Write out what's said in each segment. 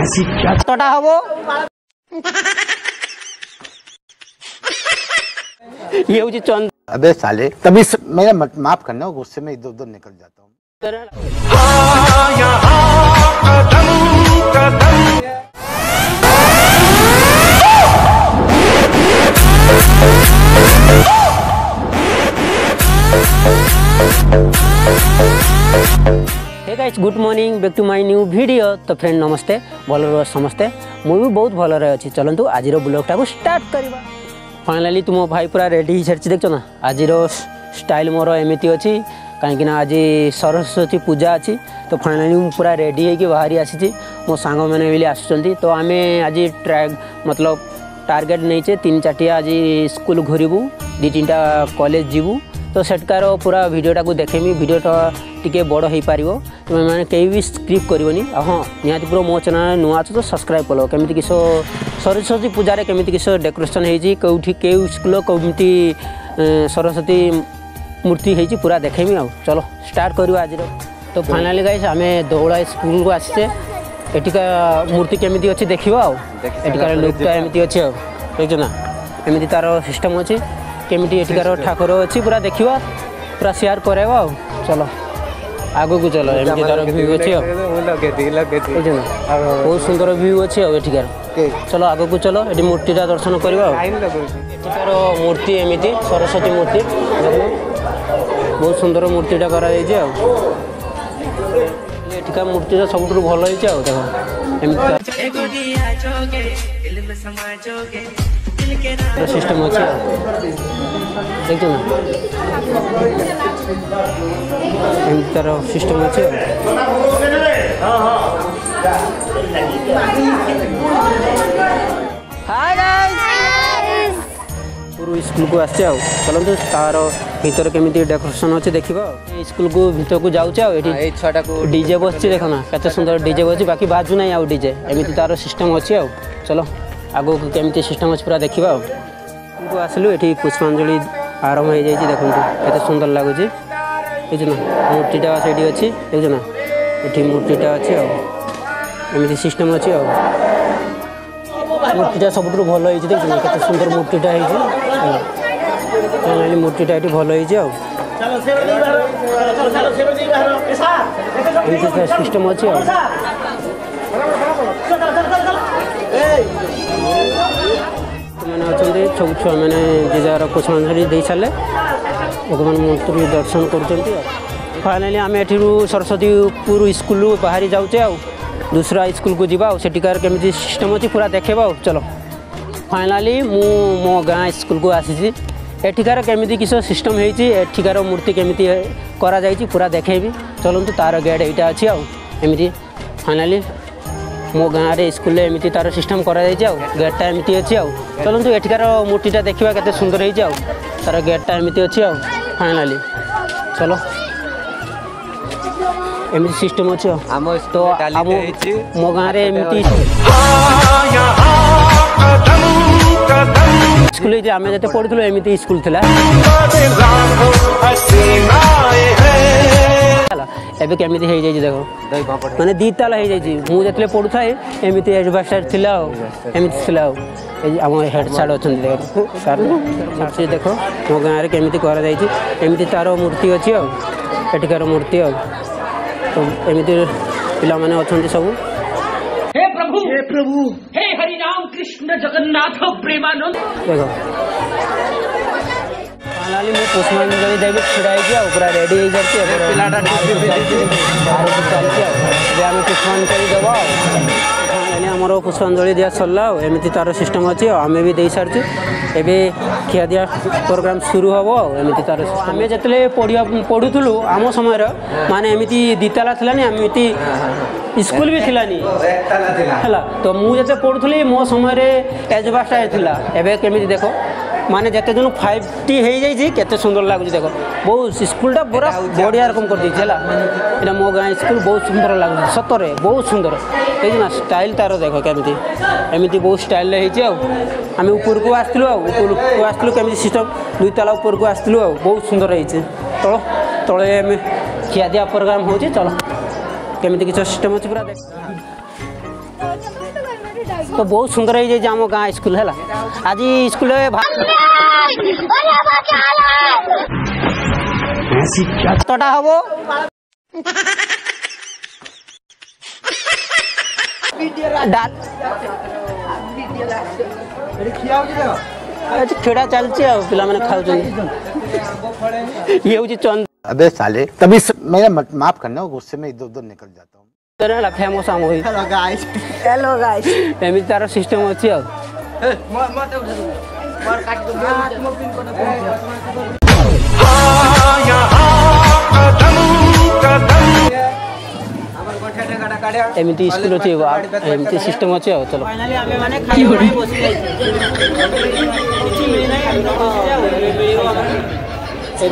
ऐसी क्या छोटा है वो ये मुझे चंद अबे साले तभी स... मेरा मत माफ करना गुस्से में इधर उधर निकल जाता हूँ guys good morning back to my new video तो फ्रेंड नमस्ते भल रह समस्ते मुझे बहुत भल अच्छी चलतु तो आज ब्लगटा को स्टार्ट करवा फाइनाली तुम भाई पूरा रेडी सारी देख ना आज स्टाइल मोर एमती अच्छी कहीं आज सरस्वती पूजा अच्छी तो फाइनाली पूरा रेडी बाहरी आसी मो सांग मैंने भी आसुँच तो आम आज ट्रैक मतलब टार्गेट नहींचे तीन चार आज स्कूल घूरबू दी तीन टा कलेज जीवू ତ ସେଠାକାର ପୁରା ଭିଡ଼ିଓଟାକୁ ଦେଖେଇମି ଭିଡ଼ିଓଟା ଟିକେ ବଡ଼ ହେଇପାରିବ ତୁମେମାନେ କେହି ବି ସ୍କ୍ରିପ୍ କରିବନି ଆଉ ହଁ ନିହାତି ପୁରା ମୋ ଚ୍ୟାନେଲ୍ ନୂଆ ଅଛ ତ ସବସ୍କ୍ରାଇବ୍ କଲ କେମିତି କିସ ସରସ୍ୱତୀ ପୂଜାରେ କେମିତି କିସ ଡେକୋରେସନ୍ ହେଇଛି କେଉଁଠି କେଉଁ ସ୍କୁଲ କେମିତି ସରସ୍ୱତୀ ମୂର୍ତ୍ତି ହେଇଛି ପୁରା ଦେଖେଇମି ଆଉ ଚଲ ଷ୍ଟାର୍ଟ କରିବା ଆଜିର ତ ଫାଇନାଲି ଗାଇସ୍ ଆମେ ଦୌଡ଼ା ସ୍କୁଲକୁ ଆସିଛେ ଏଠିକା ମୂର୍ତ୍ତି କେମିତି ଅଛି ଦେଖିବା ଆଉ ଏଠିକାର ଲୁକ୍ଟା ଏମିତି ଅଛି ଆଉ ଦେଖିଛ ନା ଏମିତି ତା'ର ସିଷ୍ଟମ୍ ଅଛି କେମିତି ଏଠିକାର ଠାକୁର ଅଛି ପୁରା ଦେଖିବା ପୁରା ସେୟାର କରାଇବ ଆଉ ଚଲ ଆଗକୁ ଚଲ ଏମିତି ତାର ଭ୍ୟୁ ଅଛି ଆଉ ବହୁତ ସୁନ୍ଦର ଭ୍ୟୁ ଅଛି ଆଉ ଏଠିକାର ଚଲ ଆଗକୁ ଚଲ ଏଠି ମୂର୍ତ୍ତିଟା ଦର୍ଶନ କରିବା ଆଉ ଏଠିକାର ମୂର୍ତ୍ତି ଏମିତି ସରସ୍ୱତୀ ମୂର୍ତ୍ତି ବହୁତ ସୁନ୍ଦର ମୂର୍ତ୍ତିଟା କରାଯାଇଛି ଆଉ ଏଠିକା ମୂର୍ତ୍ତିଟା ସବୁଠୁ ଭଲ ହେଇଛି ଆଉ ଦେଖ ଏମିତି সিস্টেম হচ্ছে দেখছো না তার সিস্টেম আছে পুরো স্কুলକୁ ଆସିଛେ ଆଉ ଚାଲନ୍ତୁ ତାର ଭିତରେ କେମିତି ଡେକୋରେସନ୍ ଅଛି ଦେଖିବ ଏଇ ସ୍କୁଲକୁ ଭିତରକୁ ଯାଉଛେ ଆଉ ଏଠି ଏଇ ଛୁଆଟାକୁ ଡିଜେ ବସିଛି ଦେଖ ନା କେତେ ସୁନ୍ଦର ଡିଜେ ବସିଛି ବାକି ବାଜୁ ନାହିଁ ଆଉ ଡିଜେ ଏମିତି ତାର ସିଷ୍ଟମ୍ ଅଛି ଆଉ ଚଲ ଆଗକୁ କେମିତି ସିଷ୍ଟମ୍ ଅଛି ପୁରା ଦେଖିବା ଆଉ କିନ୍ତୁ ଆସିଲୁ ଏଠି ପୁଷ୍ପାଞ୍ଜଳି ଆରମ୍ଭ ହୋଇଯାଇଛି ଦେଖନ୍ତୁ କେତେ ସୁନ୍ଦର ଲାଗୁଛି ବୁଝୁନ ମୂର୍ତ୍ତିଟା ସେଇଠି ଅଛି ବୁଝୁନ ଏଠି ମୂର୍ତ୍ତିଟା ଅଛି ଆଉ ଏମିତି ସିଷ୍ଟମ୍ ଅଛି ଆଉ ମୂର୍ତ୍ତିଟା ସବୁଠାରୁ ଭଲ ହେଇଛି ଦେଖୁନ କେତେ ସୁନ୍ଦର ମୂର୍ତ୍ତିଟା ହେଇଛି ମୂର୍ତ୍ତିଟା ଏଠି ଭଲ ହେଇଛି ଆଉ ଏମିତି ସିଷ୍ଟମ୍ ଅଛି ଆଉ मैंने अच्छा छुआ मैंने जे जगार सारे भगवान मंत्र दर्शन कर फाइनाली आम एठ सरस्वतीपुर स्कूल बाहरी जाऊे आ दूसरा स्कूल को जी सेठिकार केमी सिस्टम अच्छी पूरा देखे आओ चलो फाइनाली मु गाँ स्कूल को आसी एठिकार केमी किस सिस्टम होठिकार मूर्ति केमी करा पूरा देखेबी चलतु तार गेट यहीटा अच्छी एमती फाइनाली ମୋ ଗାଁରେ ସ୍କୁଲରେ ଏମିତି ତା'ର ସିଷ୍ଟମ୍ କରାଯାଇଛି ଆଉ ଗେଟ୍ଟା ଏମିତି ଅଛି ଆଉ ଚଲନ୍ତୁ ଏଠିକାର ମୂର୍ତ୍ତିଟା ଦେଖିବା କେତେ ସୁନ୍ଦର ହେଇଛି ଆଉ ତା'ର ଗେଟ୍ଟା ଏମିତି ଅଛି ଆଉ ଫାଇନାଲି চলো ଏମିତି ସିଷ୍ଟମ୍ ଅଛି ଆଉ ଆମ আবু মো গাঁরে এমতি স্কুলে যে আমি যেতে পড়ছিল এমতি স্কুল লা ଦିତାଲା ଏବେ କେମିତି ହେଇଯାଇଛି ଦେଖ ମାନେ ଦୁଇ ତାଲା ହେଇଯାଇଛି ମୁଁ ଯେତେବେଳେ ପଢ଼ୁଥାଏ ଏମିତି ହେଡ଼ମାଷ୍ଟର ଥିଲା ଆଉ ଏମିତି ଥିଲା ଆଉ ଏଇ ଆମ ହେଡ଼ ସାର୍ ଅଛନ୍ତି ଦେଖ ସାର୍ ସେ ଦେଖ ମୋ ଗାଁରେ କେମିତି କରାଯାଇଛି ଏମିତି ତା'ର ମୂର୍ତ୍ତି ଅଛି ଆଉ ଏଠିକାର ମୂର୍ତ୍ତି ଆଉ ଏମିତି ପିଲାମାନେ ଅଛନ୍ତି ସବୁ ଦେଖ फाइनली मैं पुष्मान गई देवी छिड़ाई गया ओकरा रेडी हो जाती है पिलाटा टिपी पिलाटी আর চল কি যে আমি পুষ্মান করি দেব এনে আমার পুষ্পাঞ্জলি দিয়া সরলা এমিতি তার সিস্টম আছে আমি বি দিয়ে সারিছু এবে খিয়া দিয়া প্রোগ্রাম শুরু হব এমিতি তার আমি যেতলে পড়িয়া পড়ুলু আম সময়ের মানে এমিতি দ্বিতালা লানি এমিতি স্কুল বি লানি হল তো মু যেতে পড়ুলি মো সময়ের এজবাসটা লা এবে কেমিতি দেখো মানে যেতে দিন ফাইভ টি হয়েযাই কেতে সুন্দর লাগুছে দেখ বহু স্কুলটা পুরা বড়িয়া রকম করেছে মানে হল এটা মো গাঁ স্কুল বহু সুন্দর লাগুছে সতরে বহু সুন্দর এই না স্টাইল তার দেখ কেমি এমিতি বহু স্টাইল হয়েছে আও আমি উপরকু আসলু আও উপরকু আসলু কেমি সিস্টম দুই তালা উপরকু আসলু আও বহু সুন্দর হয়েছে তল তলে আমি খিয়া দিয়া প্রোগ্রাম হচ্ছে চল কেমি কিছু সিস্টম আছে পুরা দেখ तो बहुत सुंदर है आम गाँ स्कूल है आज स्कूल कतटा हम ডাল আচ্ছা খেড়া চালছে ये चंद अबे साले तभी मेरा माफ करना गुस्से में इधर उधर निकल जाता हूँ ତୋର ହେଲା ଫେମସ୍ ଆମ ହୋଇ ହ୍ୟାଲୋ ଗାଇସ୍ ଏମିତି ତାର ସିଷ୍ଟମ୍ ଅଛି ଆଉ এমনি স্কুল আছে এমনি সিস্টেম আছে চলো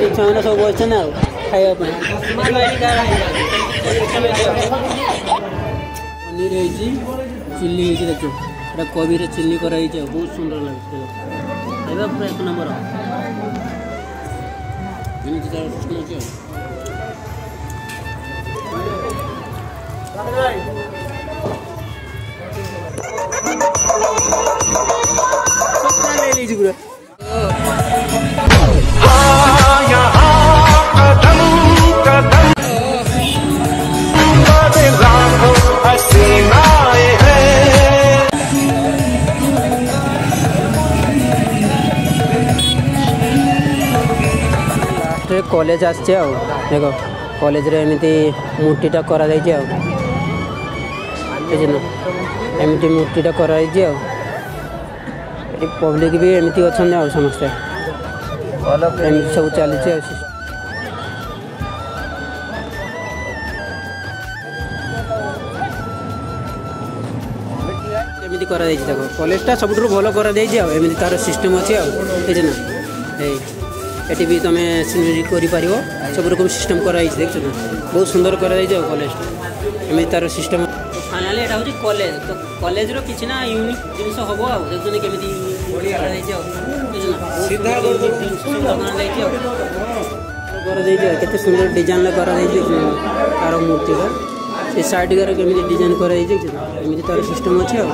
কি ছয় সব বসছে না পনির হয়েছি চিল্লি হয়েছে দেখো এটা কবিরে চিল্লি করা হয়েছে বহু সুন্দর লাগছে এবার পুরো এক নম্বর জিনিস কলেজ আসছে আও দেখ কলেজরে এমিতি মূর্তিটা করা যাইছে আও বুঝিল এমিতি মূর্তিটা করা যাইছে আও এটি পব্লিক বি এমিতি অছন্দ আও সমস্তে এমিতি সব চালিছে আও এমিতি করা যাইছে দেখো কলেজটা সবুঠার ভালো করা যাইছে আও এমিতি তার সিস্টেম আছে আও বুঝিল না এই এটি ବି ତୁମେ ସିନେରୀ କରିପାରିବ ସବୁ ରକମ ସିଷ୍ଟମ୍ କରାଯାଇଛି ଦେଖୁଛନ୍ତି ବହୁତ ସୁନ୍ଦର କରାଯାଇଛି ଆଉ କଲେଜଟା ଏମିତି ତା'ର ସିଷ୍ଟମ୍ ଫାଇନାଲି ଏଇଟା ହେଉଛି କଲେଜ ତ କଲେଜର କିଛି ନା ୟୁନିକ୍ ଜିନିଷ ହେବ ଆଉ ଦେଖୁଛନ୍ତି କେମିତି କରାଯାଇଛି ଆଉ କରାଯାଇଛି ଆଉ କରାଯାଇଛି ଆଉ କେତେ ସୁନ୍ଦର ଡିଜାଇନ୍ରେ କରାଯାଇଛି ତା'ର ମୂର୍ତ୍ତିଟା ସେ ସାଇଡ଼୍ଗାର କେମିତି ଡିଜାଇନ୍ କରାଯାଇଛି ଏମିତି ତା'ର ସିଷ୍ଟମ୍ ଅଛି ଆଉ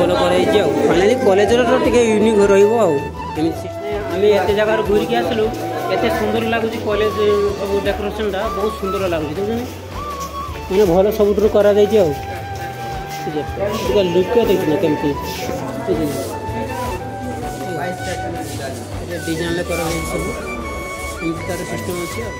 ଭଲ କରାଯାଇଛି ଆଉ ଫାଇନାଲି କଲେଜର ଟିକେ ୟୁନିକ୍ ରହିବ ଆଉ ଏମିତି আমি এতে জায়গার ঘুরিকি আসলু এত সুন্দর লাগুছে কলেজ সব ডেকোরেশনটা বহু সুন্দর লাগুছে দেখুন মানে ভাল সবুঠু করা যাই আউ লুক দেখুন কেমতি ডিজাইনটা করা হয়েছে সব তার সিস্টেম আছে আর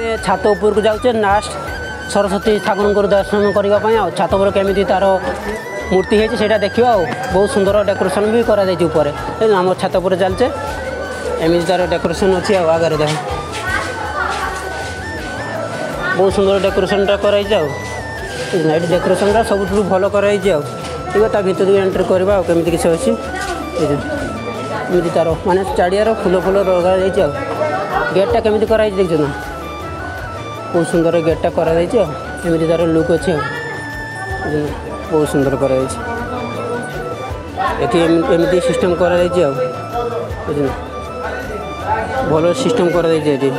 ଆମେ ଛାତ ଉପରକୁ ଯାଉଛେ ନାଷ୍ଟ ସରସ୍ଵତୀ ଠାକୁରଙ୍କର ଦର୍ଶନ କରିବା ପାଇଁ ଆଉ ଛାତ ଉପରେ କେମିତି ତା'ର ମୂର୍ତ୍ତି ହେଇଛି ସେଇଟା ଦେଖିବା ଆଉ ବହୁତ ସୁନ୍ଦର ଡେକୋରେସନ୍ ବି କରାଯାଇଛି ଉପରେ ଆମ ଛାତ ଉପରେ ଚାଲିଛେ ଏମିତି ତା'ର ଡେକୋରେସନ୍ ଅଛି ଆଉ ଆଗରେ ଦେଖ ବହୁତ ସୁନ୍ଦର ଡେକୋରେସନ୍ଟା କରାଯାଇଛି ଆଉ ନାଇଟ୍ ଡେକୋରେସନ୍ଟା ସବୁଠୁ ଭଲ କରାଯାଇଛି ଆଉ ঠিক ତା ভিতরকে ଏଣ୍ଟ୍ରି କରିବା ଆଉ କେମିତି କିଛି ଅଛି ଏମିତି ତାର ମାନେ চারিয়ার ଫୁଲ ଫୁଲ ଲଗାଯାଇଛି ଆଉ ଗେଟ୍ଟା କେମିତି করা হয়েছে দেখছো না ବହୁତ ସୁନ୍ଦର ଗେଟ୍ଟା କରାଯାଇଛି ଆଉ ଏମିତି ତା'ର ଲୁକ୍ ଅଛି ଆଉ ବହୁତ ସୁନ୍ଦର କରାଯାଇଛି ଏଠି ଏମିତି ସିଷ୍ଟମ୍ କରାଯାଇଛି ଆଉ ବୁଝିଲେ ଭଲ ସିଷ୍ଟମ୍ କରାଯାଇଛି ଏଠି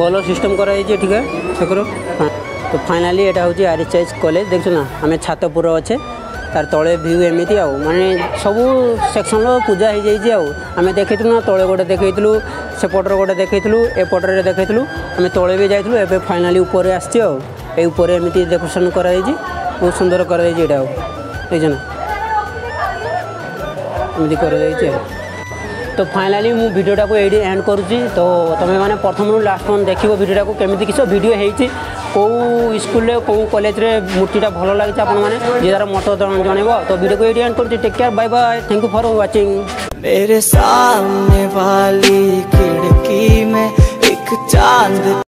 ଭଲ ସିଷ୍ଟମ୍ କରାଯାଇଛି ଏଠିକା ଠାକୁର তো ফাইনালি এটা ହେଉଛି ଆର୍ଏଚ୍ଏସ୍ କଲେଜ ଦେଖୁଛୁ ନା ଆମେ ଛାତ ପୁର ଅଛେ ତାର ତଳେ ଭ୍ୟୁ ଏମିତି ଆଉ ମାନେ ସବୁ ସେକ୍ସନର ପୂଜା ହେଇଯାଇଛି ଆଉ ଆମେ ଦେଖିଥିଲୁ ନା ତଳେ ଗୋଟେ ଦେଖେଇଥିଲୁ ସେପଟରେ ଗୋଟେ ଦେଖେଇଥିଲୁ ଏପଟରେ ଦେଖେଇଥିଲୁ ଆମେ ତଳେ ବି ଯାଇଥିଲୁ ଏବେ ଫାଇନାଲି ଉପରେ ଆସିଛି ଆଉ ଏଇ ଉପରେ ଏମିତି ଡେକୋରେସନ୍ କରାଯାଇଛି ବହୁତ ସୁନ୍ଦର କରାଯାଇଛି ଏଇଟା ଆଉ ବୁଝିଛୁ ନା ଏମିତି କରାଯାଇଛି ଆଉ তো ফাইনালি ମୁଁ ଭିଡ଼ିଓଟାକୁ ଏଇଠି ଏଣ୍ଡ କରୁଛି ତ ତୁମେମାନେ ପ୍ରଥମରୁ ଲାଷ୍ଟ ପର୍ଯ୍ୟନ୍ତ ଦେଖିବ ଭିଡ଼ିଓଟାକୁ କେମିତି କିସ ଭିଡ଼ିଓ ହେଇଛି କେଉଁ ସ୍କୁଲରେ କେଉଁ କଲେଜରେ ମୂର୍ତ୍ତିଟା ଭଲ ଲାଗିଛି ଆପଣମାନେ ଯିଏ ତା'ର ମତ ଜଣାଇବ ତ ଭିଡ଼ିଓକୁ ଏଇଠି ଏଣ୍ଡ କରୁଛି take care bye bye thank you for watching मेरे सामने वाली खिड़की में एक चांद